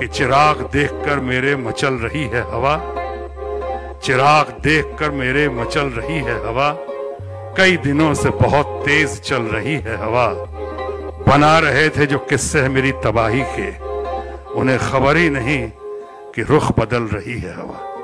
कि चिराग देखकर मेरे मचल रही है हवा। चिराग देखकर मेरे मचल रही है हवा। कई दिनों से बहुत तेज चल रही है हवा। बना रहे थे जो किस्से मेरी तबाही के। उन्हें खबर ही नहीं कि रुख बदल रही है हवा।